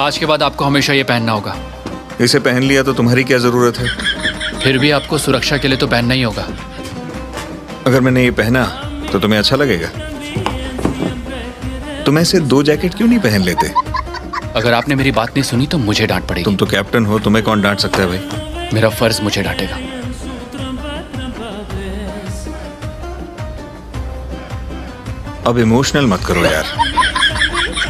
आज के बाद आपको हमेशा ये पहनना होगा। इसे पहन लिया तो तुम्हारी क्या ज़रूरत है? फिर भी आपको सुरक्षा के लिए तो पहनना ही होगा। अगर मैंने ये पहना तो तुम्हें अच्छा लगेगा। तुम ऐसे दो जैकेट क्यों नहीं पहन लेते? अगर आपने मेरी बात नहीं सुनी तो मुझे डांट पड़ेगी। तुम तो कैप्टन हो तुम्हें कौन डांट सकता है भाई? मेरा फ़र्ज़ मुझे डांटेगा। अब इमोशनल मत करो यार।